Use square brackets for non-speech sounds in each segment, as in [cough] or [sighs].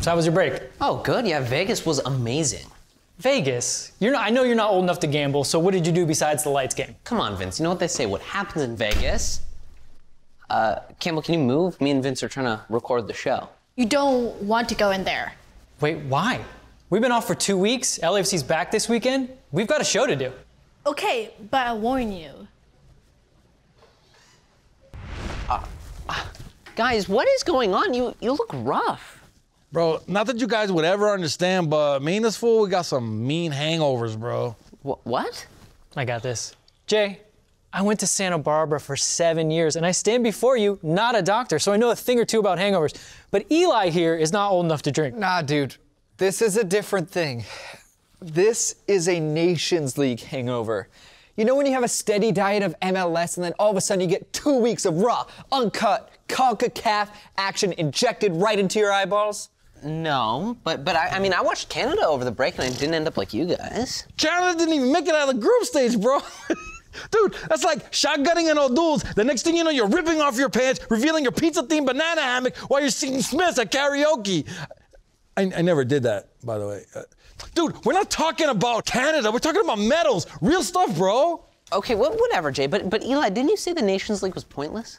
So how was your break? Oh, good. Yeah, Vegas was amazing. Vegas. You're not, I know you're not old enough to gamble, so what did you do besides the lights game? Come on, Vince. You know what they say? What happens in Vegas? Uh, Campbell, can you move? Me and Vince are trying to record the show. You don't want to go in there. Wait, why? We've been off for two weeks. LAFC's back this weekend. We've got a show to do. Okay, but I warn you. Guys, what is going on? You you look rough. Bro, not that you guys would ever understand, but me and this fool, we got some mean hangovers, bro. Wh- what? I got this. Jay, I went to Santa Barbara for seven years, and I stand before you, not a doctor, so I know a thing or two about hangovers. But Eli here is not old enough to drink. Nah, dude. This is a different thing. This is a Nations League hangover. You know when you have a steady diet of MLS and then all of a sudden you get two weeks of raw, uncut, CONCACAF action injected right into your eyeballs? No, but but I, I mean I watched Canada over the break and I didn't end up like you guys. Canada didn't even make it out of the group stage, bro. [laughs] Dude, that's like shotgunning in old duels. The next thing you know, you're ripping off your pants, revealing your pizza themed banana hammock while you're singing Smiths at karaoke. I, I never did that, by the way. Uh, dude, we're not talking about Canada. We're talking about medals. Real stuff, bro. Okay, wha- whatever, Jay. But but Eli, didn't you say the Nations League was pointless?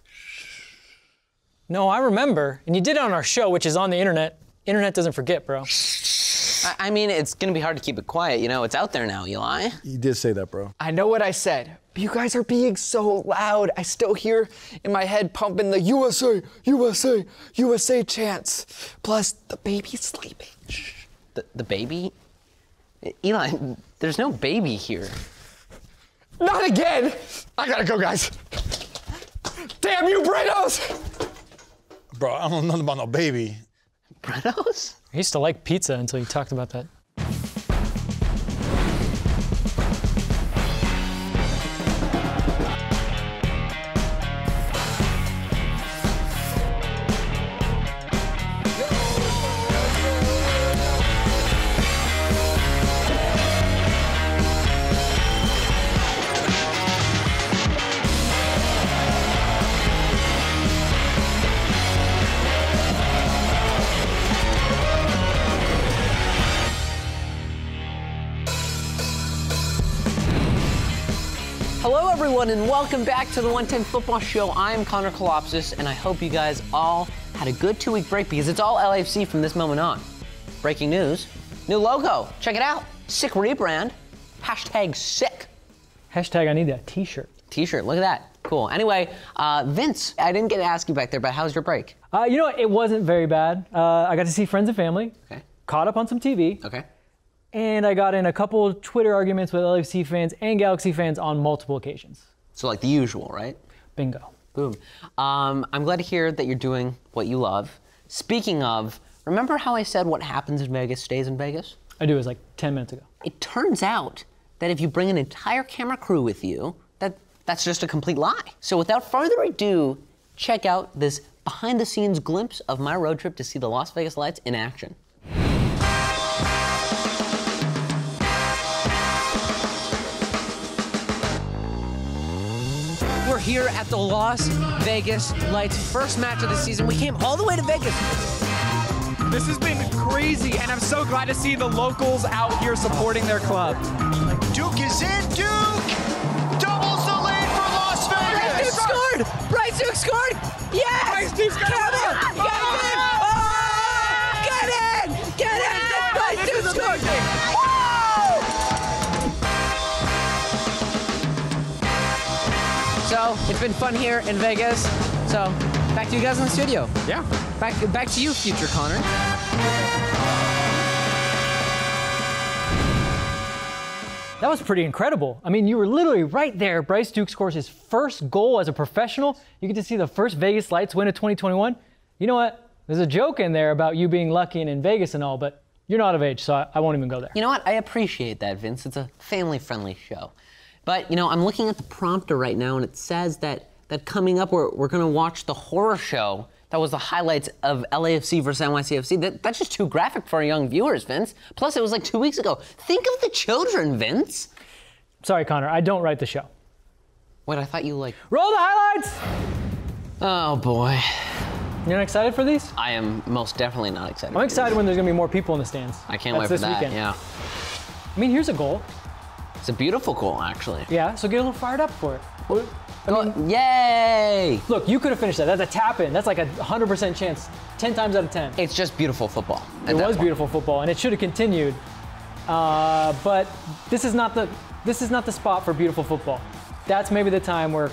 No, I remember. And you did it on our show, which is on the internet. Internet doesn't forget, bro. I, I mean, it's gonna be hard to keep it quiet. You know, it's out there now, Eli. You did say that, bro. I know what I said, but you guys are being so loud. I still hear in my head pumping the USA, USA, USA chants. Plus, the baby's sleeping. The the baby. Eli, there's no baby here. Not again! I gotta go, guys. Damn you, Bretos! Bro, I don't know nothing about no baby. I used to like pizza until you talked about that. Everyone, and welcome back to the 110 Football Show. I'm Connor Kolopsis, and I hope you guys all had a good two week break because it's all LAFC from this moment on. Breaking news new logo. Check it out. Sick rebrand. Hashtag sick. Hashtag I need that t-shirt. T shirt. Look at that. Cool. Anyway, uh, Vince, I didn't get to ask you back there, but how's your break? Uh, you know? It wasn't very bad. Uh, I got to see friends and family. Okay. Caught up on some TV. Okay. And I got in a couple Twitter arguments with LFC fans and Galaxy fans on multiple occasions. So, like the usual, right? Bingo. Boom. Um, I'm glad to hear that you're doing what you love. Speaking of, remember how I said what happens in Vegas stays in Vegas? I do. It was like 10 minutes ago. It turns out that if you bring an entire camera crew with you, that that's just a complete lie. So without further ado, check out this behind the scenes glimpse of my road trip to see the Las Vegas Lights in action. We're here at the Las Vegas Lights first match of the season. We came all the way to Vegas. This has been crazy, and I'm so glad to see the locals out here supporting their club. Duke is in. Duke doubles the lead for Las Bryce Duke Vegas. scored! Bryce Duke scored! Yes! Bryce Duke's got So it's been fun here in Vegas. So back to you guys in the studio. Yeah. Back back to you, future Connor. That was pretty incredible. I mean, you were literally right there. Bryce Duke scores his first goal as a professional. You get to see the first Vegas Lights win of 2021. You know what? There's a joke in there about you being lucky and in Vegas and all, but you're not of age, so I, I won't even go there. You know what? I appreciate that, Vince. It's a family-friendly show. But you know, I'm looking at the prompter right now, and it says that that coming up, we're, we're going to watch the horror show. That was the highlights of LAFC versus NYCFC. That, that's just too graphic for our young viewers, Vince. Plus, it was like two weeks ago. Think of the children, Vince. Sorry, Connor, I don't write the show. Wait, I thought you like. Roll the highlights! Oh boy. You're not excited for these? I am most definitely not excited. I'm excited when there's gonna be more people in the stands. I can't That's wait for this that. weekend. Yeah, I mean, here's a goal. It's a beautiful goal actually. Yeah, so get a little fired up for it. Well, I mean, Yay! look, you could have finished that. That's a tap in. That's like a 100% chance. 10 times out of 10. It's just beautiful football. It was point. beautiful football, and it should have continued. Uh, but this is not the this is not the spot for beautiful football. That's maybe the time where,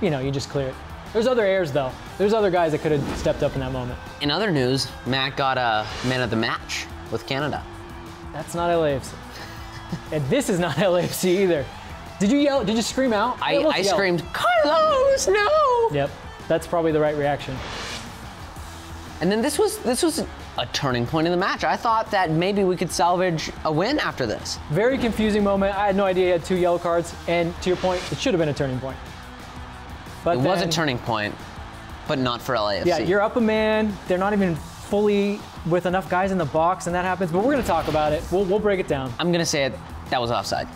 you know, you just clear it. There's other airs though. There's other guys that could have stepped up in that moment. In other news, Matt got a man of the match with Canada. That's not LAFC. And this is not [laughs] LAFC either. Did you yell? Did you scream out? I, let's I screamed, Carlos, no! Yep, that's probably the right reaction. And then this was this was a turning point in the match. I thought that maybe we could salvage a win after this. Very confusing moment. I had no idea he had two yellow cards, and to your point, it should have been a turning point. But It was a turning point, but not for LAFC. Yeah, you're up a man. They're not even fully with enough guys in the box, and that happens. But we're gonna talk about it. We'll, we'll break it down. I'm gonna say it. That was offside.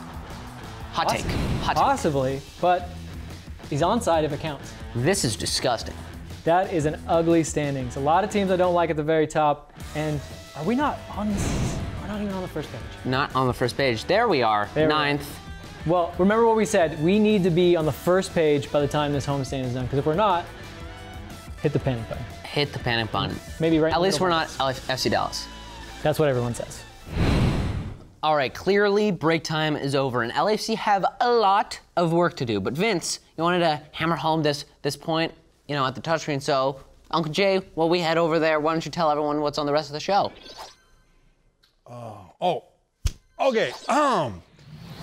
Hot take. Hot take. Possibly, but he's onside if it counts. This is disgusting. That is an ugly standings. A lot of teams I don't like at the very top. And are we not on this? We're not even on the first page. Not on the first page. There we are. There we are. Ninth. Well, remember what we said. We need to be on the first page by the time this homestand is done. Because if we're not, hit the panic button. Hit the panic button. Maybe right. At least we're not this. FC Dallas. That's what everyone says. All right, clearly break time is over, and LAFC have a lot of work to do. But Vince, you wanted to hammer home this this point, you know, at the touchscreen. So, Uncle Jay, while we head over there, why don't you tell everyone what's on the rest of the show? Oh, okay. Um,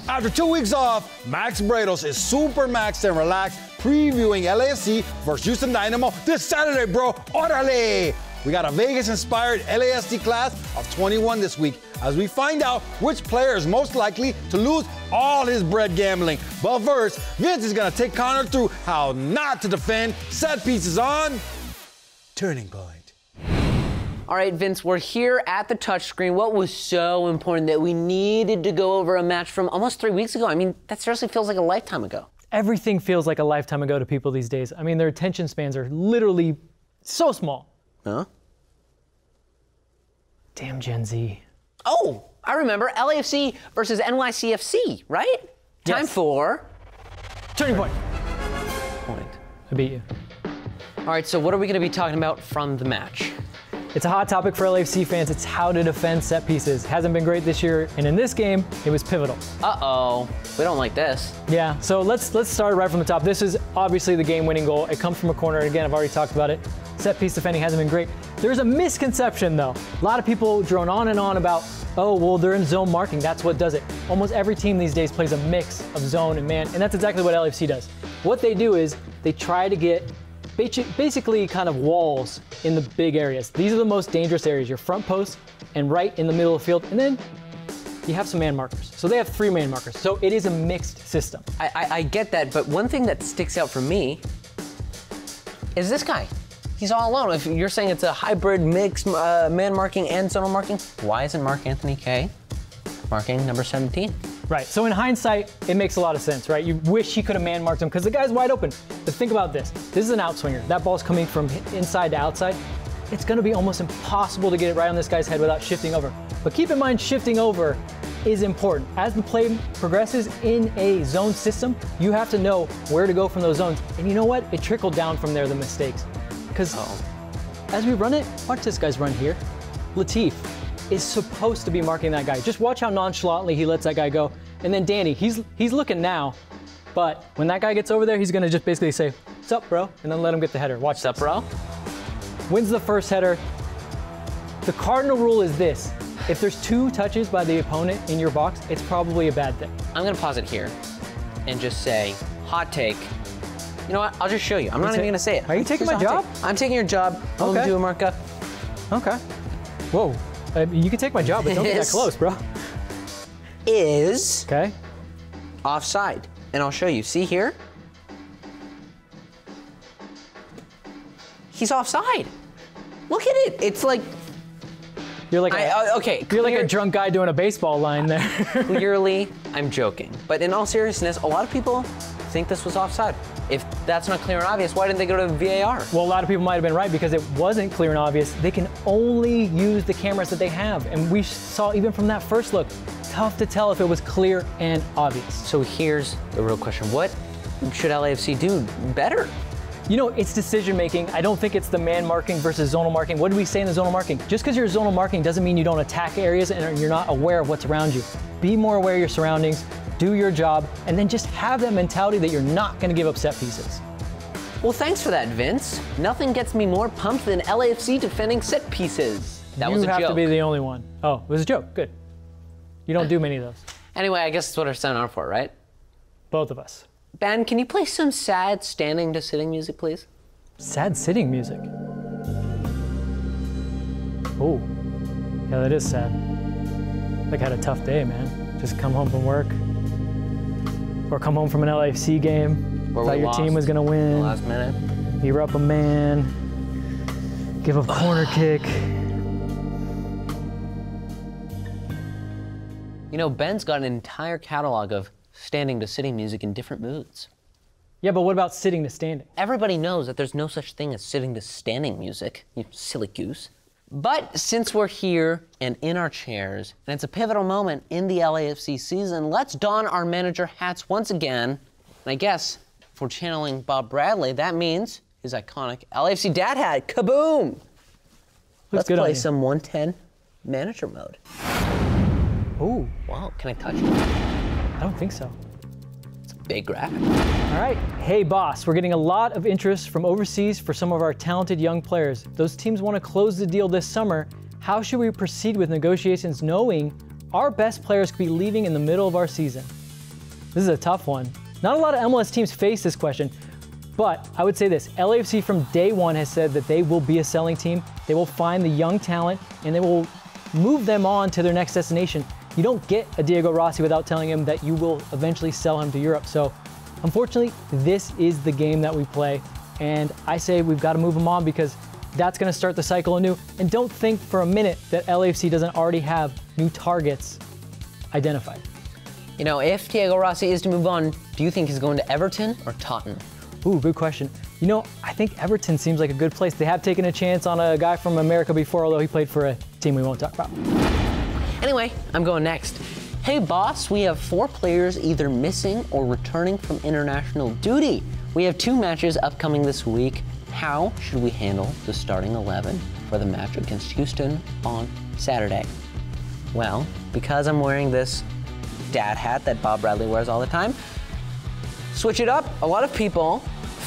after two weeks off, Max Bretos is super maxed and relaxed, previewing LAFC versus Houston Dynamo this Saturday, bro. Orale! We got a Vegas-inspired LAFC class of 21 this week as we find out which player is most likely to lose all his bread gambling. But first, Vince is gonna take Connor through how not to defend set pieces on Turning Point. All right, Vince, we're here at the touchscreen. What was so important that we needed to go over a match from almost three weeks ago? I mean, that seriously feels like a lifetime ago. Everything feels like a lifetime ago to people these days. I mean, their attention spans are literally so small. Huh? Damn Gen Z. Oh, I remember LAFC versus NYCFC, right? Yes. Time for Turning point. point. I beat you. All right, so what are we going to be talking about from the match? It's a hot topic for LAFC fans. It's how to defend set pieces. Hasn't been great this year, and in this game, it was pivotal. Uh-oh, we don't like this. Yeah, so let's let's start right from the top. This is obviously the game-winning goal. It comes from a corner. Again, I've already talked about it. Set piece defending hasn't been great. There's a misconception though. A lot of people drone on and on about, oh, well, they're in zone marking. That's what does it. Almost every team these days plays a mix of zone and man, and that's exactly what LAFC does. What they do is they try to get basically kind of walls in the big areas. These are the most dangerous areas. Your front post and right in the middle of the field, and then you have some man markers. So they have three man markers. So it is a mixed system. I, I, I get that, but one thing that sticks out for me is this guy. He's all alone. If you're saying it's a hybrid mix, uh, man marking and zonal marking, why isn't Mark Anthony Kaye marking number 17? Right. So in hindsight, it makes a lot of sense, right? You wish he could have man marked him because the guy's wide open. But think about this. This is an outswinger. That ball's coming from inside to outside. It's going to be almost impossible to get it right on this guy's head without shifting over. But keep in mind, shifting over is important. As the play progresses in a zone system, you have to know where to go from those zones. And you know what? It trickled down from there, the mistakes. Because as we run it, watch this guy's run here. Latif is supposed to be marking that guy. Just watch how nonchalantly he lets that guy go. And then Danny, he's he's looking now, but when that guy gets over there, he's gonna just basically say, "What's up, bro?" and then let him get the header. Watch What's up, bro? Wins the first header. The cardinal rule is this: if there's two touches by the opponent in your box, it's probably a bad thing. I'm gonna pause it here and just say, hot take. You know what? I'll just show you. I'm not even gonna say it. Are you taking my job? take. I'm taking your job. I'm gonna Okay. do a markup. Okay. Whoa. Uh, you can take my job, but don't get that close, bro. Is Okay. offside. And I'll show you. See here? He's offside. Look at it. It's like, You're like a, I, uh, okay, you're like a drunk guy doing a baseball line there. [laughs] clearly, I'm joking. But in all seriousness, a lot of people think this was offside. If that's not clear and obvious, why didn't they go to VAR? Well, a lot of people might have been right because it wasn't clear and obvious. They can only use the cameras that they have. And we saw even from that first look, tough to tell if it was clear and obvious. So here's the real question what should LAFC do better? You know, it's decision making. I don't think it's the man marking versus zonal marking. What do we say in the zonal marking? Just because you're zonal marking doesn't mean you don't attack areas and you're not aware of what's around you. Be more aware of your surroundings, do your job, and then just have that mentality that you're not going to give up set pieces. Well, thanks for that, Vince. Nothing gets me more pumped than LAFC defending set pieces. That you was a joke. You have to be the only one. Oh, it was a joke. Good. You don't do many of those. [sighs] Anyway, I guess that's what our son are for, right? Both of us. Ben, can you play some sad standing to sitting music, please? Sad sitting music. Oh, yeah, that is sad. Like I had a tough day, man. Just come home from work, or come home from an LAFC game. Where thought your team was gonna in the win. last minute. You're up a man. Give a [sighs] corner kick. You know, Ben's got an entire catalog of standing to sitting music in different moods. Yeah, but what about sitting to standing? Everybody knows that there's no such thing as sitting to standing music, you silly goose. But since we're here and in our chairs, and it's a pivotal moment in the LAFC season, let's don our manager hats once again. And I guess if we're channeling Bob Bradley, that means his iconic LAFC dad hat. Kaboom! Looks Let's on play some 110 manager mode. Ooh, Wow, can I touch it? I don't think so. Big graphic. All right. Hey, boss, we're getting a lot of interest from overseas for some of our talented young players. Those teams want to close the deal this summer. How should we proceed with negotiations knowing our best players could be leaving in the middle of our season? This is a tough one. Not a lot of MLS teams face this question, but I would say this LAFC from day one has said that they will be a selling team. They will find the young talent and they will move them on to their next destination. You don't get a Diego Rossi without telling him that you will eventually sell him to Europe. So, unfortunately, this is the game that we play. And I say we've got to move him on because that's going to start the cycle anew. And don't think for a minute that LAFC doesn't already have new targets identified. You know, if Diego Rossi is to move on, do you think he's going to Everton or Tottenham? Ooh, good question. You know, I think Everton seems like a good place. They have taken a chance on a guy from America before, although he played for a team we won't talk about. Anyway, I'm going next. Hey, boss, we have four players either missing or returning from international duty. We have two matches upcoming this week. How should we handle the starting 11 for the match against Houston on Saturday? Well, because I'm wearing this dad hat that Bob Bradley wears all the time, switch it up. A lot of people,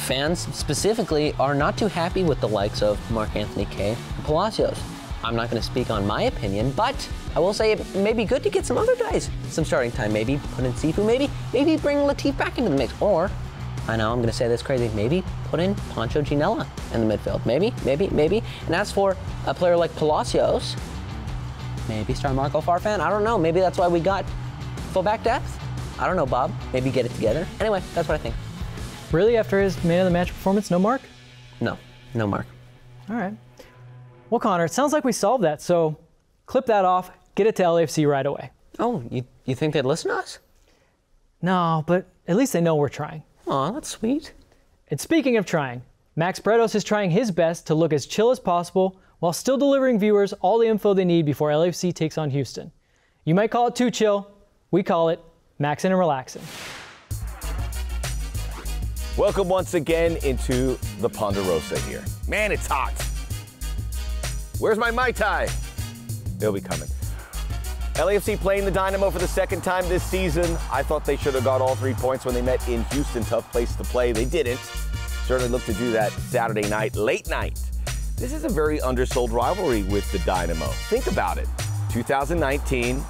fans specifically, are not too happy with the likes of Mark Anthony Kaye and Palacios. I'm not going to speak on my opinion, but I will say it may be good to get some other guys some starting time. Maybe put in Sifu, maybe maybe bring Latif back into the mix. Or, I know I'm going to say this crazy, maybe put in Pancho Ginella in the midfield. Maybe, maybe, maybe. And as for a player like Palacios, maybe start Marco Farfan. I don't know. Maybe that's why we got fullback depth. I don't know, Bob. Maybe get it together. Anyway, that's what I think. Really, after his man of the match performance, no mark? No, no mark. All right. Well, Connor, it sounds like we solved that. So clip that off, get it to LAFC right away. Oh, you, you think they'd listen to us? No, but at least they know we're trying. Aw, that's sweet. And speaking of trying, Max Bretos is trying his best to look as chill as possible while still delivering viewers all the info they need before LAFC takes on Houston. You might call it too chill. We call it maxing and relaxing. Welcome once again into the Ponderosa here. Man, it's hot. Where's my Mai Tai? They'll be coming. LAFC playing the Dynamo for the second time this season. I thought they should have got all three points when they met in Houston. Tough place to play. They didn't. Certainly look to do that Saturday night, late night. This is a very undersold rivalry with the Dynamo. Think about it. 2019,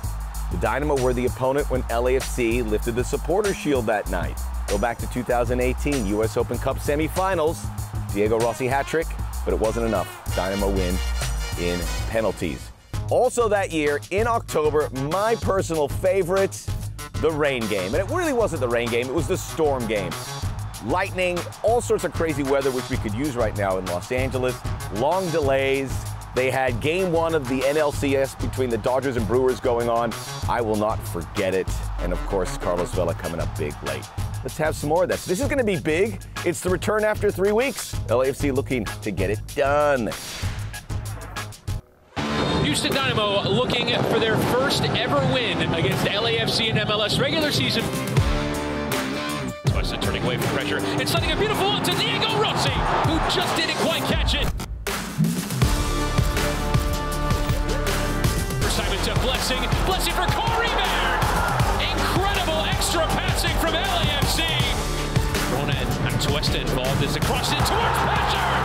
the Dynamo were the opponent when LAFC lifted the supporter shield that night. Go back to 2018, U.S. Open Cup semifinals. Diego Rossi hat trick, but it wasn't enough. Dynamo win in penalties. Also that year, in October, my personal favorite, the rain game. And it really wasn't the rain game, it was the storm game. Lightning, all sorts of crazy weather, which we could use right now in Los Angeles. Long delays. They had game one of the NLCS between the Dodgers and Brewers going on. I will not forget it. And of course, Carlos Vela coming up big late. Let's have some more of this. This is going to be big. It's the return after three weeks. LAFC looking to get it done. Houston Dynamo looking for their first ever win against LAFC in MLS regular season. Weston turning away from pressure and sending a beautiful one to Diego Rossi, who just didn't quite catch it. For Simon to Blessing, Blessing for Corey Baird. Incredible extra passing from LAFC. Ronan and Tuesta involved as it crosses towards Pasher.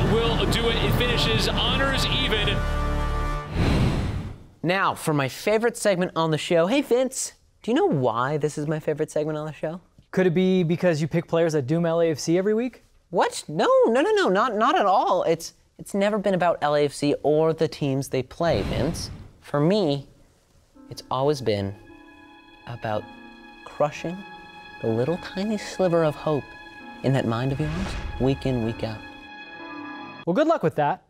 That will do it. It finishes honors even. Now, for my favorite segment on the show. Hey, Vince, do you know why this is my favorite segment on the show? Could it be because you pick players that doom LAFC every week? What? No, no, no, no, not not at all. It's it's never been about LAFC or the teams they play, Vince. For me, it's always been about crushing the little tiny sliver of hope in that mind of yours, week in, week out. Well, good luck with that.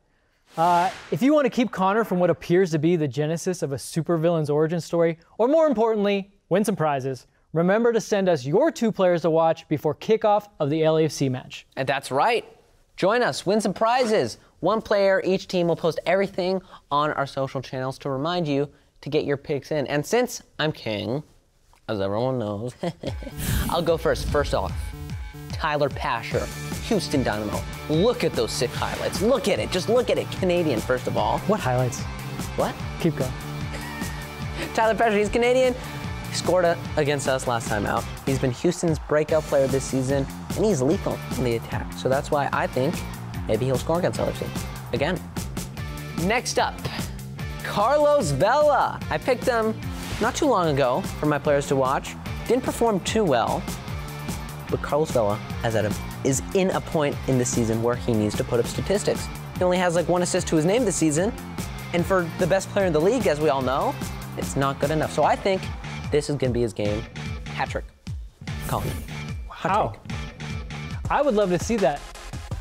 Uh, if you want to keep Connor from what appears to be the genesis of a supervillain's origin story, or more importantly, win some prizes, remember to send us your two players to watch before kickoff of the LAFC match. And that's right. Join us, win some prizes. One player, each team will post everything on our social channels to remind you to get your picks in. And since I'm king, as everyone knows, [laughs] I'll go first. First off, Tyler Pasher, Houston Dynamo. Look at those sick highlights. Look at it. Just look at it. Canadian, first of all. What highlights? What? Keep going. [laughs] Tyler Pasher, he's Canadian. He scored a, against us last time out. He's been Houston's breakout player this season, and he's lethal in the attack. So that's why I think maybe he'll score against LAFC again. Next up, Carlos Vela. I picked him not too long ago for my players to watch. Didn't perform too well, but Carlos Vela has at a, is in a point in the season where he needs to put up statistics. He only has like one assist to his name this season, and for the best player in the league, as we all know, it's not good enough. So I think this is going to be his game. Hat trick. Call me. How? I would love to see that.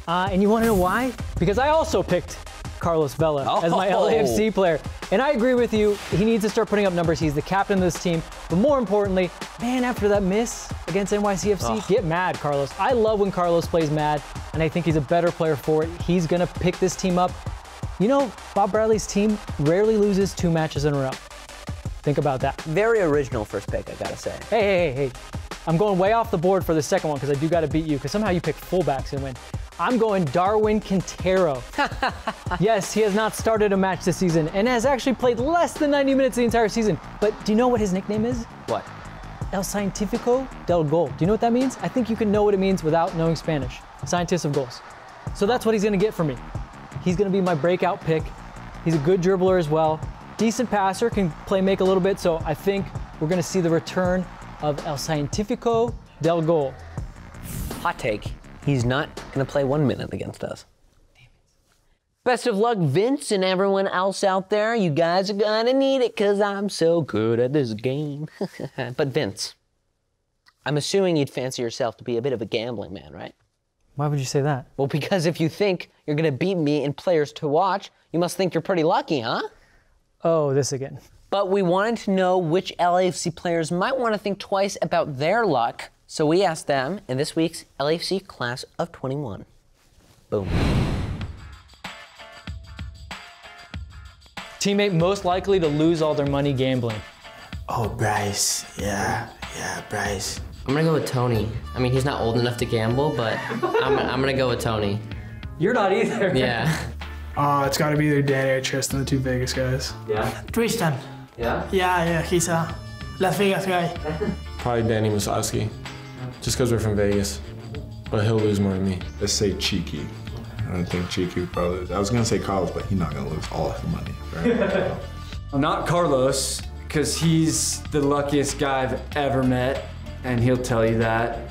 Uh, and you want to know why? Because I also picked Carlos Vela as my Oh. LAFC player. And I agree with you. He needs to start putting up numbers. He's the captain of this team. But more importantly, man, after that miss against NYCFC, get mad, Carlos. I love when Carlos plays mad, and I think he's a better player for it. He's going to pick this team up. You know, Bob Bradley's team rarely loses two matches in a row. Think about that. Very original first pick, I gotta say. Hey, hey, hey, hey. I'm going way off the board for the second one because I do got to beat you because somehow you pick fullbacks and win. I'm going Darwin Quintero. [laughs] yes, he has not started a match this season and has actually played less than 90 minutes the entire season. But do you know what his nickname is? What? El Cientifico del Gol. Do you know what that means? I think you can know what it means without knowing Spanish. Scientist of goals. So that's what he's going to get from me. He's going to be my breakout pick. He's a good dribbler as well. Decent passer, can play make a little bit. So I think we're going to see the return of El Cientifico del Gol. Hot take. He's not gonna play one minute against us. Best of luck, Vince, and everyone else out there. You guys are gonna need it because I'm so good at this game. [laughs] but, Vince, I'm assuming you'd fancy yourself to be a bit of a gambling man, right? Why would you say that? Well, because if you think you're gonna beat me in players to watch, you must think you're pretty lucky, huh? Oh, this again. But we wanted to know which LAFC players might want to think twice about their luck, so we asked them in this week's LAFC Class of 21. Boom. Teammate most likely to lose all their money gambling. Oh, Bryce. Yeah, yeah, Bryce. I'm gonna go with Tony. I mean, he's not old enough to gamble, but I'm, I'm gonna go with Tony. You're not either. Yeah. [laughs] Uh, it's got to be either Danny or Tristan, the two Vegas guys. Yeah. Tristan. Yeah? Yeah, yeah, he's a Las Vegas guy. [laughs] Probably Danny Musovski, just because we're from Vegas. But he'll lose more than me. Let's say Cheeky. I don't think Cheeky would probably lose. I was gonna say Carlos, but he's not gonna lose all of the money. Right? [laughs] Not Carlos, because he's the luckiest guy I've ever met, and he'll tell you that.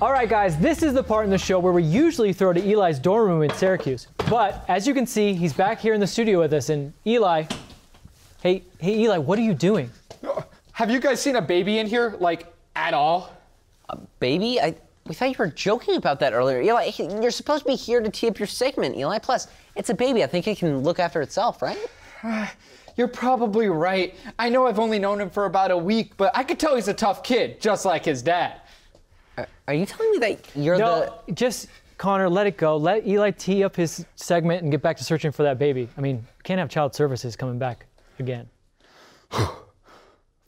All right, guys, this is the part in the show where we usually throw to Eli's dorm room in Syracuse. But as you can see, he's back here in the studio with us. And Eli, hey, hey, Eli, what are you doing? Have you guys seen a baby in here, like, at all? A baby, I we thought you were joking about that earlier. Eli, you're supposed to be here to tee up your segment, Eli. Plus, it's a baby. I think it can look after itself, right? [sighs] You're probably right. I know I've only known him for about a week, but I could tell he's a tough kid, just like his dad. Are you telling me that you're no, just Connor, let it go. Let Eli tee up his segment and get back to searching for that baby. I mean, can't have child services coming back again. [sighs] [sighs]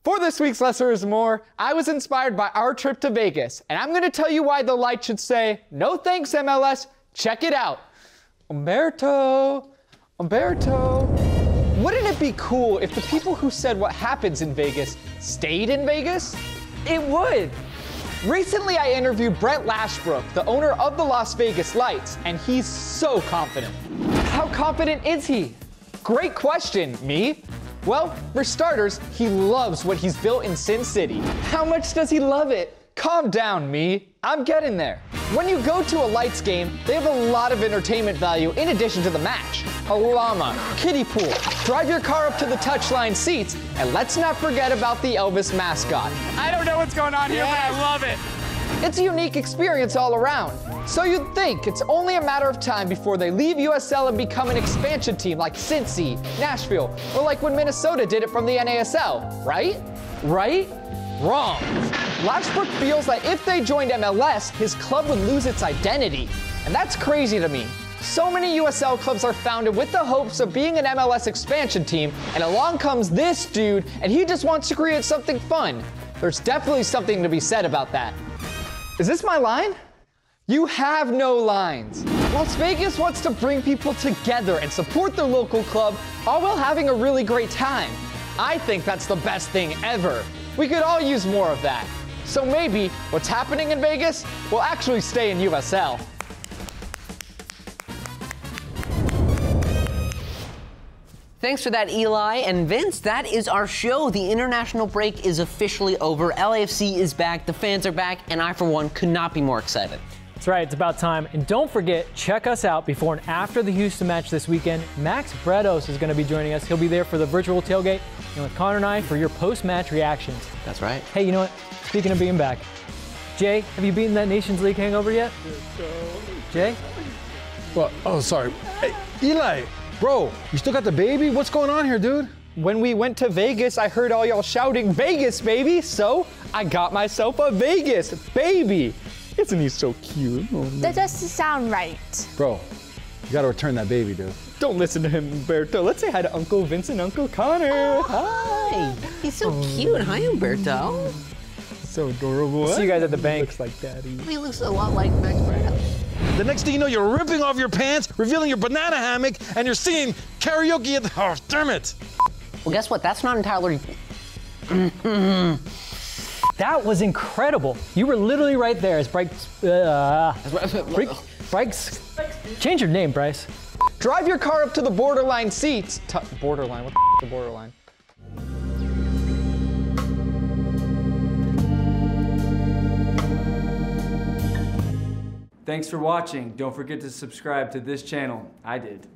For this week's Lesser is More, I was inspired by our trip to Vegas, and I'm going to tell you why the light should say, No thanks, MLS. Check it out. Umberto, Umberto. Wouldn't it be cool if the people who said what happens in Vegas stayed in Vegas? It would. Recently, I interviewed Brett Lashbrook, the owner of the Las Vegas Lights, and he's so confident. How confident is he? Great question, me. Well, for starters, he loves what he's built in Sin City. How much does he love it? Calm down, me. I'm getting there. When you go to a Lights game, they have a lot of entertainment value in addition to the match. A llama, kiddie pool, drive your car up to the touchline seats, and let's not forget about the Elvis mascot. I don't know what's going on here, but I love it. It's a unique experience all around. So you'd think it's only a matter of time before they leave USL and become an expansion team like Cincy, Nashville, or like when Minnesota did it from the NASL, right? Right? Wrong. Lashbrook feels that if they joined MLS, his club would lose its identity. And that's crazy to me. So many USL clubs are founded with the hopes of being an MLS expansion team, and along comes this dude, and he just wants to create something fun. There's definitely something to be said about that. Is this my line? You have no lines. Las Vegas wants to bring people together and support their local club, all while having a really great time. I think that's the best thing ever. We could all use more of that. So maybe what's happening in Vegas will actually stay in USL. Thanks for that, Eli. And Vince, that is our show. The international break is officially over. LAFC is back, the fans are back, and I, for one, could not be more excited. That's right, it's about time. And don't forget, check us out before and after the Houston match this weekend. Max Bretos is going to be joining us. He'll be there for the virtual tailgate and with Connor and I for your post match reactions. That's right. Hey, you know what? Speaking of being back, Jay, have you beaten that Nations League hangover yet? Jay? What? Oh, sorry. Hey, Eli, bro, you still got the baby? What's going on here, dude? When we went to Vegas, I heard all y'all shouting, Vegas, baby! So I got myself a Vegas baby! Isn't he so cute? Oh, That doesn't sound right. Bro, you gotta return that baby, dude. Don't listen to him, Umberto. Let's say hi to Uncle Vincent, Uncle Connor. Hi. He's so cute. Hi, Umberto. So adorable. See you guys at the bank. Looks like daddy. He looks a lot like Max Bretos. The next thing you know, you're ripping off your pants, revealing your banana hammock, and you're singing karaoke at the. Oh, damn it. Well, guess what? That's not entirely. [laughs] That was incredible. You were literally right there as Bryce. Uh, Bryce, Bryce. Change your name, Bryce. Drive your car up to the borderline seats. T- borderline? What the, f- the borderline? Thanks for watching. Don't forget to subscribe to this channel. I did.